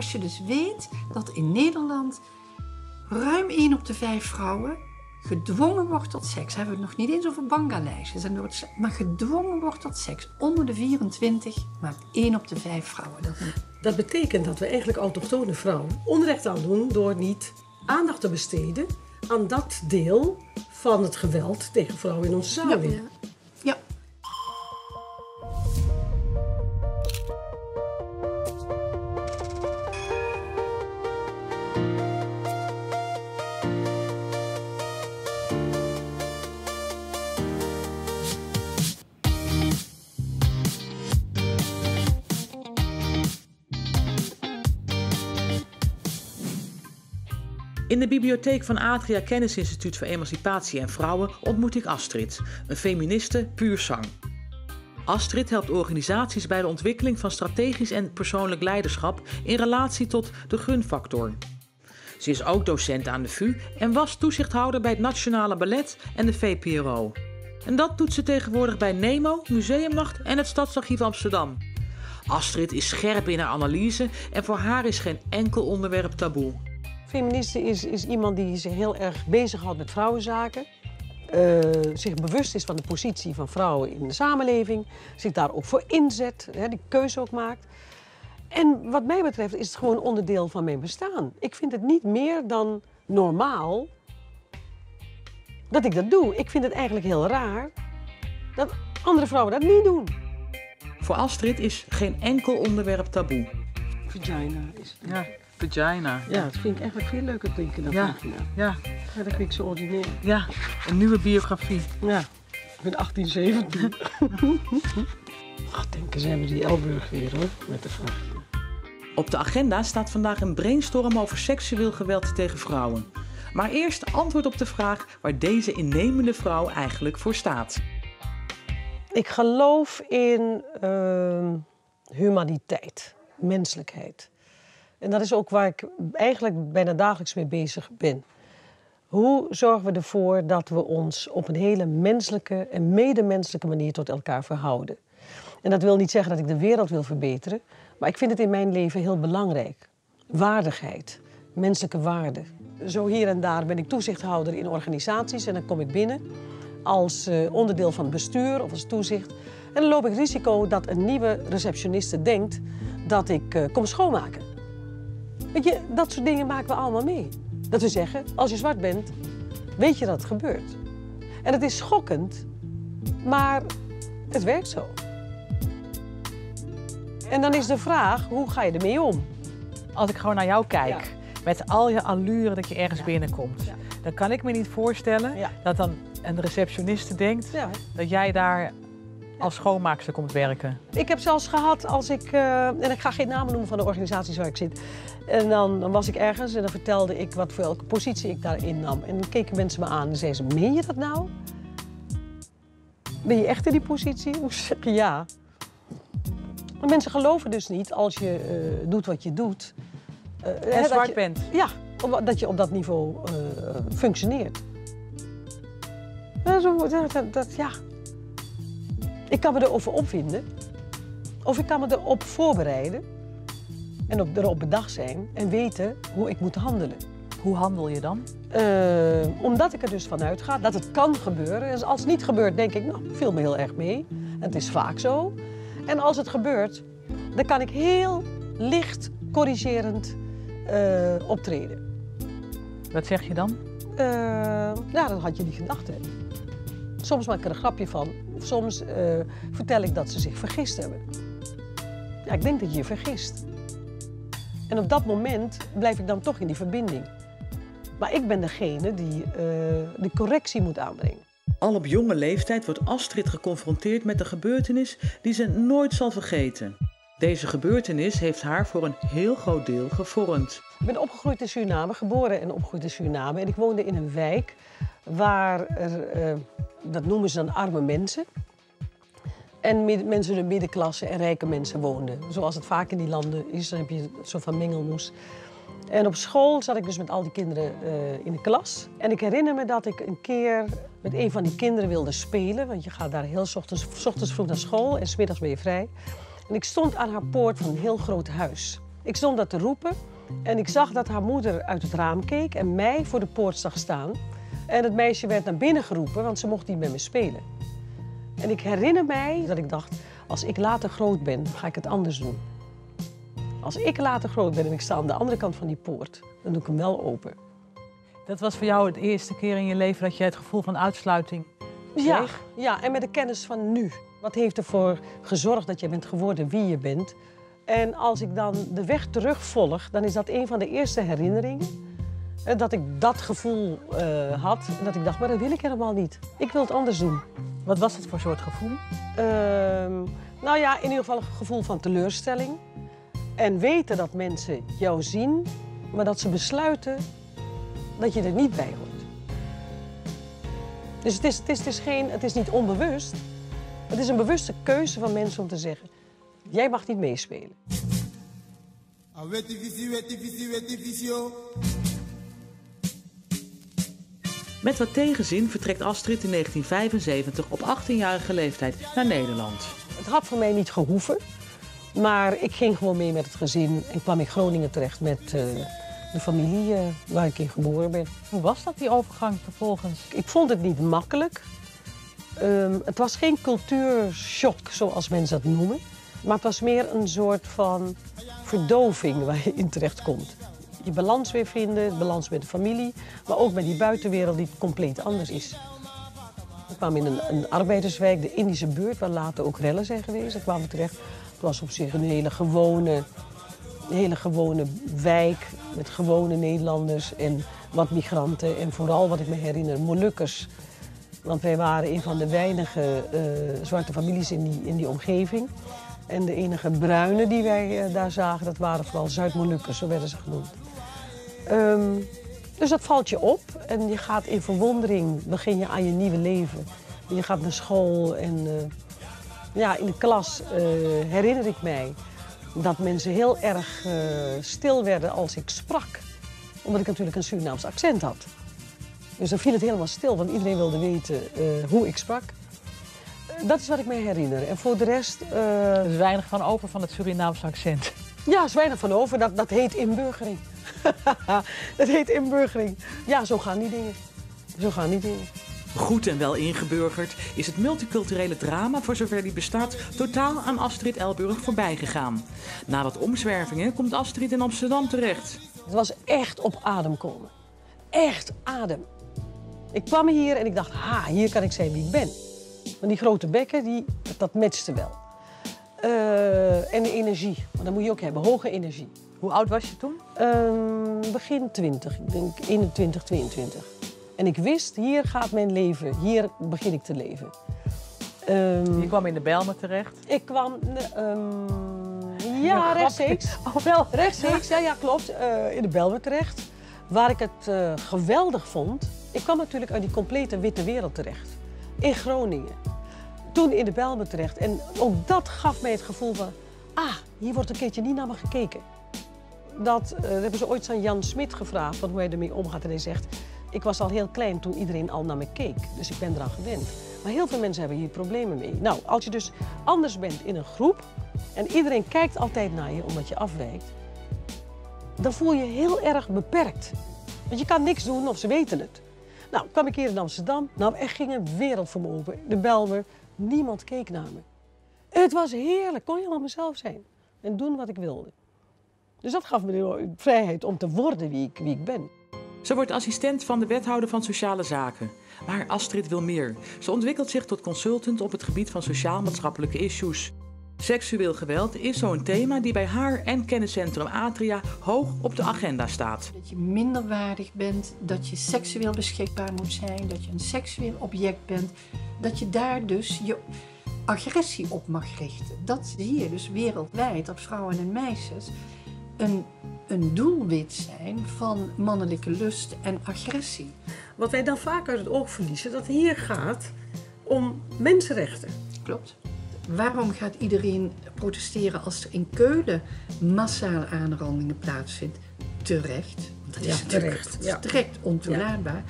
Als je dus weet dat in Nederland ruim 1 op de 5 vrouwen gedwongen wordt tot seks. Hebben we het nog niet eens over bangaleisjes, maar gedwongen wordt tot seks. Onder de 24 maakt 1 op de 5 vrouwen dat niet. Dat betekent dat we eigenlijk autochtone vrouwen onrecht aan doen door niet aandacht te besteden aan dat deel van het geweld tegen vrouwen in onze samenleving. Ja. In de bibliotheek van Adria Kennisinstituut voor Emancipatie en Vrouwen ontmoet ik Astrid, een feministe puur zang. Astrid helpt organisaties bij de ontwikkeling van strategisch en persoonlijk leiderschap in relatie tot de gunfactor. Ze is ook docent aan de VU en was toezichthouder bij het Nationale Ballet en de VPRO. En dat doet ze tegenwoordig bij Nemo, Museumnacht en het Stadsarchief Amsterdam. Astrid is scherp in haar analyse en voor haar is geen enkel onderwerp taboe. Feministe is, is iemand die zich heel erg bezighoudt met vrouwenzaken. Uh, zich bewust is van de positie van vrouwen in de samenleving. Zich daar ook voor inzet, hè, die keuze ook maakt. En wat mij betreft is het gewoon onderdeel van mijn bestaan. Ik vind het niet meer dan normaal dat ik dat doe. Ik vind het eigenlijk heel raar dat andere vrouwen dat niet doen. Voor Astrid is geen enkel onderwerp taboe. Vagina is het. Ja. Vagina. Ja, dat vind ik eigenlijk veel leuker denken dan ja. vagina. Ja. ja. Dat vind ik zo ordinair. Ja, een nieuwe biografie. Ja, ik ben 1817. Ach, denken ze hebben die Elburg weer hoor, met de vagina. Op de agenda staat vandaag een brainstorm over seksueel geweld tegen vrouwen. Maar eerst antwoord op de vraag waar deze innemende vrouw eigenlijk voor staat. Ik geloof in uh, humaniteit, menselijkheid. En dat is ook waar ik eigenlijk bijna dagelijks mee bezig ben. Hoe zorgen we ervoor dat we ons op een hele menselijke en medemenselijke manier tot elkaar verhouden? En dat wil niet zeggen dat ik de wereld wil verbeteren, maar ik vind het in mijn leven heel belangrijk. Waardigheid, menselijke waarde. Zo hier en daar ben ik toezichthouder in organisaties en dan kom ik binnen als uh, onderdeel van het bestuur of als toezicht. En dan loop ik risico dat een nieuwe receptioniste denkt dat ik uh, kom schoonmaken. Weet je, dat soort dingen maken we allemaal mee. Dat we zeggen, als je zwart bent, weet je dat het gebeurt. En het is schokkend, maar het werkt zo. En dan is de vraag, hoe ga je ermee om? Als ik gewoon naar jou kijk, met al je allure dat je ergens ja. binnenkomt... Ja. dan kan ik me niet voorstellen dat dan een receptioniste denkt... dat jij daar als schoonmaakster komt werken. Ik heb zelfs gehad als ik, uh, en ik ga geen namen noemen van de organisaties waar ik zit. En dan, dan was ik ergens en dan vertelde ik wat voor elke positie ik daarin nam. En dan keken mensen me aan en zeiden ze, meen je dat nou? Ben je echt in die positie? Ik zeg ja. Maar mensen geloven dus niet als je uh, doet wat je doet. Uh, en zwart je, bent. Ja, dat je op dat niveau functioneert. Dat, dat, dat, ja, ik kan me erover opvinden. Of ik kan me erop voorbereiden. En op, erop bedacht zijn en weten hoe ik moet handelen. Hoe handel je dan? Uh, omdat ik er dus vanuit ga dat het kan gebeuren. Dus als het niet gebeurt, denk ik, nou, viel me heel erg mee. En het is vaak zo. En als het gebeurt, dan kan ik heel licht corrigerend uh, optreden. Wat zeg je dan? Uh, ja, dat had je niet gedacht, hè. Soms maak ik er een grapje van. Soms uh, vertel ik dat ze zich vergist hebben. Ja, ik denk dat je je vergist. En op dat moment blijf ik dan toch in die verbinding. Maar ik ben degene die uh, de correctie moet aanbrengen. Al op jonge leeftijd wordt Astrid geconfronteerd met een gebeurtenis die ze nooit zal vergeten. Deze gebeurtenis heeft haar voor een heel groot deel gevormd. Ik ben opgegroeid in Suriname, geboren en opgegroeid in Suriname. En ik woonde in een wijk waar er, uh, dat noemen ze dan arme mensen. En mensen de middenklasse en rijke mensen woonden. Zoals het vaak in die landen is, dan heb je soort van mengelmoes. En op school zat ik dus met al die kinderen uh, in de klas. En ik herinner me dat ik een keer met een van die kinderen wilde spelen. Want je gaat daar heel ochtends, ochtends vroeg naar school en smiddags ben je vrij. En ik stond aan haar poort van een heel groot huis. Ik stond dat te roepen en ik zag dat haar moeder uit het raam keek en mij voor de poort zag staan. En het meisje werd naar binnen geroepen, want ze mocht niet met me spelen. En ik herinner mij dat ik dacht, als ik later groot ben, ga ik het anders doen. Als ik later groot ben en ik sta aan de andere kant van die poort, dan doe ik hem wel open. Dat was voor jou de eerste keer in je leven dat je het gevoel van uitsluiting Ja, kreeg? ja, en met de kennis van nu. Wat heeft ervoor gezorgd dat je bent geworden wie je bent? En als ik dan de weg terugvolg, dan is dat een van de eerste herinneringen. eh, Dat ik dat gevoel eh, had. En dat ik dacht, maar dat wil ik helemaal niet. Ik wil het anders doen. Wat was het voor soort gevoel? Ehm, nou ja, in ieder geval een gevoel van teleurstelling. En weten dat mensen jou zien, maar dat ze besluiten dat je er niet bij hoort. Dus het is, het is, het is, geen, het is niet onbewust. Het is een bewuste keuze van mensen om te zeggen: jij mag niet meespelen. Ah. Met wat tegenzin vertrekt Astrid in 1975 op 18-jarige leeftijd naar Nederland. Het had voor mij niet gehoeven, maar ik ging gewoon mee met het gezin en kwam in Groningen terecht met eh, de familie eh, waar ik in geboren ben. Hoe was dat, die overgang vervolgens? Ik vond het niet makkelijk. Ehm, het was geen cultuurshock, zoals mensen dat noemen. Maar het was meer een soort van verdoving waar je in terecht komt. Je balans weer vinden, balans met de familie, maar ook met die buitenwereld die compleet anders is. We kwamen in een, een arbeiderswijk, de Indische buurt, waar later ook rellen zijn geweest. Kwamen we terecht. Het was op zich een hele gewone, hele gewone wijk met gewone Nederlanders en wat migranten. En vooral wat ik me herinner, Molukkers. Want wij waren een van de weinige eh, zwarte families in die, in die omgeving. En de enige bruine die wij eh, daar zagen, dat waren vooral Zuid-Molukkers, zo werden ze genoemd. Ehm, dus dat valt je op en je gaat in verwondering, begin je aan je nieuwe leven. Je gaat naar school en eh, ja, in de klas herinner ik mij dat mensen heel erg stil werden als ik sprak. Omdat ik natuurlijk een Surinaams accent had. Dus dan viel het helemaal stil, want iedereen wilde weten eh, hoe ik sprak. Eh, dat is wat ik me herinner. En voor de rest, eh, Er is weinig van over van het Surinaamse accent. ja, is weinig van over. Dat, dat heet inburgering. dat heet inburgering. Ja, zo gaan die dingen. Zo gaan die dingen. Goed en wel ingeburgerd is het multiculturele drama, voor zover die bestaat, totaal aan Astrid Elburg voorbij gegaan. Na wat omzwervingen komt Astrid in Amsterdam terecht. Het was echt op adem komen. Echt adem. Ik kwam hier en ik dacht, ha, hier kan ik zijn wie ik ben. Want die grote bekken, die, dat matchte wel. Eh, en de energie, want dat moet je ook hebben, hoge energie. Hoe oud was je toen? Ehm, begin 20, ik denk 21, 22. En ik wist, hier gaat mijn leven, hier begin ik te leven. Ehm, Je kwam in de Bijlmer terecht. ik kwam, ehm, ja, rechtstreeks. Oh, wel. Rechtstreeks, ja, ja klopt. eh, in de Belmer terecht. Waar ik het eh, geweldig vond. Ik kwam natuurlijk uit die complete witte wereld terecht. In Groningen. Toen in de Belmer terecht. En ook dat gaf mij het gevoel van... Ah, hier wordt een keertje niet naar me gekeken. Dat eh, hebben ze ooit aan Jan Smit gevraagd, van hoe hij ermee omgaat. En hij zegt, ik was al heel klein toen iedereen al naar me keek. Dus ik ben eraan gewend. Maar heel veel mensen hebben hier problemen mee. Nou, als je dus anders bent in een groep... en iedereen kijkt altijd naar je omdat je afwijkt... dan voel je heel erg beperkt. Want je kan niks doen of ze weten het. Nou, kwam ik hier in Amsterdam. Nou, er ging een wereld voor me open. De Belmer. Niemand keek naar me. Het was heerlijk. Kon helemaal mezelf zijn. En doen wat ik wilde. Dus dat gaf me de vrijheid om te worden wie ik, wie ik ben. Ze wordt assistent van de wethouder van Sociale Zaken. Maar Astrid wil meer. Ze ontwikkelt zich tot consultant op het gebied van sociaal-maatschappelijke issues. Seksueel geweld is zo'n thema die bij haar en kenniscentrum Atria hoog op de agenda staat. Dat je minderwaardig bent, dat je seksueel beschikbaar moet zijn, dat je een seksueel object bent. Dat je daar dus je agressie op mag richten. Dat zie je dus wereldwijd, dat vrouwen en meisjes een, een doelwit zijn van mannelijke lust en agressie. Wat wij dan vaak uit het oog verliezen, dat hier gaat om mensenrechten. Klopt. Waarom gaat iedereen protesteren als er in Keulen massaal aanrandingen plaatsvindt? terecht. Want dat Ja, is natuurlijk terecht, ja. terecht ontoelaatbaar.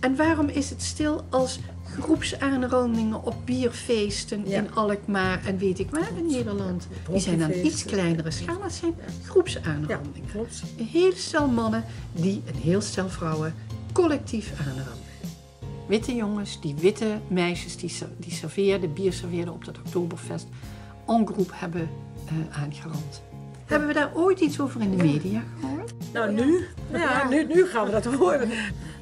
En waarom is het stil als groepsaanrandingen op bierfeesten Ja. in Alkmaar en weet ik waar in Nederland? Die zijn aan iets kleinere schaal. Dat zijn groepsaanrandingen. Een heel stel mannen die een heel stel vrouwen collectief aanranden. Witte jongens, die witte meisjes die, die serveerden, bier serveerden op dat Oktoberfest, en groep hebben eh, aangerand. Hebben we daar ooit iets over in de media gehoord? Nou, nu? Ja, nu, nu gaan we dat horen.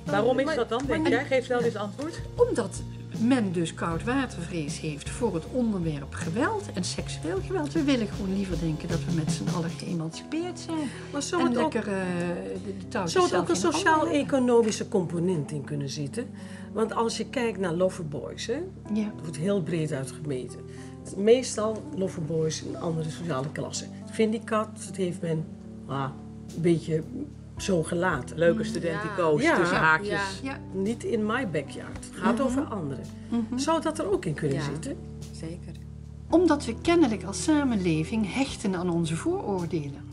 Waarom is dat dan, denk jij? Geef zelf eens antwoord. Omdat men dus koudwatervrees heeft voor het onderwerp geweld en seksueel geweld. We willen gewoon liever denken dat we met z'n allen geëmancipeerd zijn. Maar zou het ook, lekker eh, de, de zou het ook een sociaal-economische component in kunnen zitten? Want als je kijkt naar loverboys, hè, Ja. dat wordt heel breed uitgemeten. Meestal loverboys in andere sociale klassen. Vindicat, dat heeft men ah, een beetje zo gelaten. Leuke studentico's Ja. tussen Ja. haakjes. Ja. Niet in my backyard. Het gaat over anderen. Zou dat er ook in kunnen Ja. zitten? Zeker. Omdat we kennelijk als samenleving hechten aan onze vooroordelen.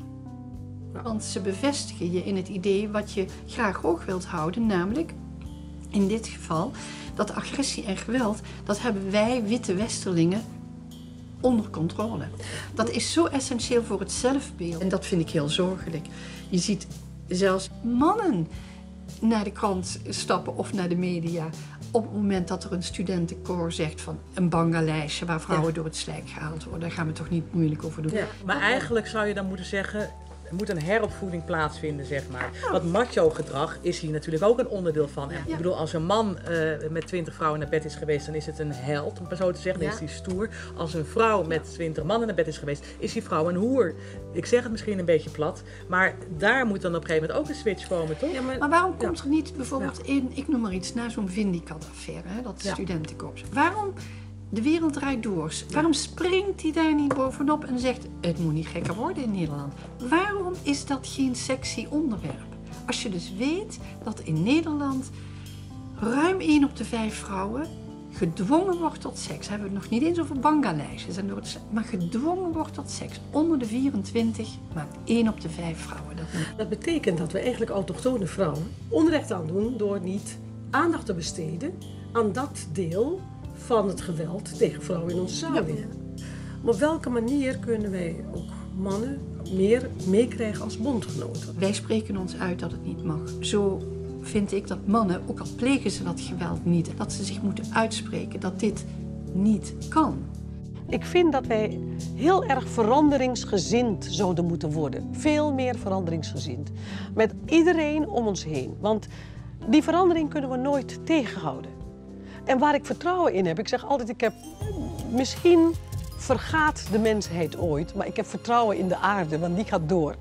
Want ze bevestigen je in het idee wat je graag hoog wilt houden, namelijk in dit geval dat agressie en geweld, dat hebben wij witte westerlingen onder controle. Dat is zo essentieel voor het zelfbeeld en dat vind ik heel zorgelijk. Je ziet zelfs mannen naar de krant stappen of naar de media op het moment dat er een studentenkoor zegt van een banga-lijstje waar vrouwen door het slijk gehaald worden. Daar gaan we toch niet moeilijk over doen. Ja. Maar eigenlijk zou je dan moeten zeggen, moet een heropvoeding plaatsvinden, zeg maar. Want macho-gedrag is hier natuurlijk ook een onderdeel van. En Ik bedoel, als een man eh, met twintig vrouwen naar bed is geweest, dan is het een held, om het zo te zeggen. Dan Ja. is hij stoer. Als een vrouw met twintig mannen naar bed is geweest, is die vrouw een hoer. Ik zeg het misschien een beetje plat, maar daar moet dan op een gegeven moment ook een switch komen, toch? Ja, Maar waarom komt er niet bijvoorbeeld in, ik noem maar iets, na zo'n Vindicat-affaire, hè, dat Ja. studentenkorps. Waarom de wereld draait door? Waarom springt hij daar niet bovenop en zegt, het moet niet gekker worden in Nederland? Waarom is dat geen sexy onderwerp? Als je dus weet dat in Nederland ruim 1 op de 5 vrouwen gedwongen wordt tot seks. Hebben we het nog niet eens over banga-lijstjes, en maar gedwongen wordt tot seks. Onder de 24 maakt 1 op de 5 vrouwen dat niet. Dat betekent dat we eigenlijk autochtone vrouwen onrecht aan doen door niet aandacht te besteden aan dat deel van het geweld tegen vrouwen in onze samenleving. Maar op welke manier kunnen wij ook mannen meer meekrijgen als bondgenoten? Wij spreken ons uit dat het niet mag. Zo vind ik dat mannen, ook al plegen ze dat geweld niet, dat ze zich moeten uitspreken dat dit niet kan. Ik vind dat wij heel erg veranderingsgezind zouden moeten worden. Veel meer veranderingsgezind. Met iedereen om ons heen. Want die verandering kunnen we nooit tegenhouden. En waar ik vertrouwen in heb, ik zeg altijd, ik heb misschien vergaat de mensheid ooit, maar ik heb vertrouwen in de aarde, want die gaat door.